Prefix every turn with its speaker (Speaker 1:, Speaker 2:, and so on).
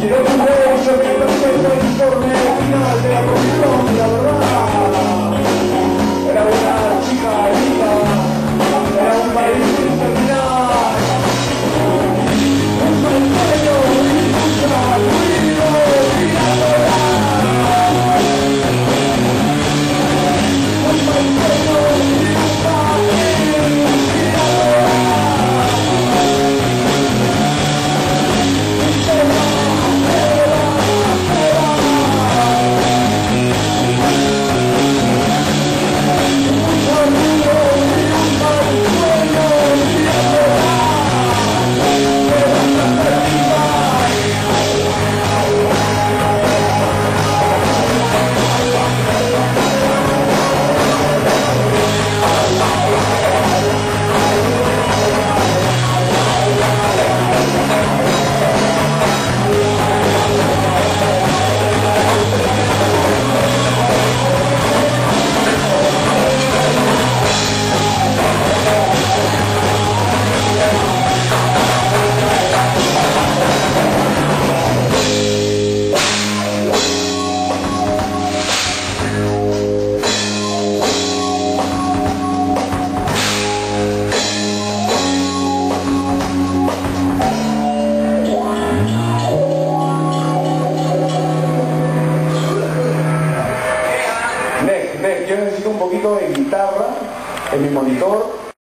Speaker 1: Quiero que un que final de la profesión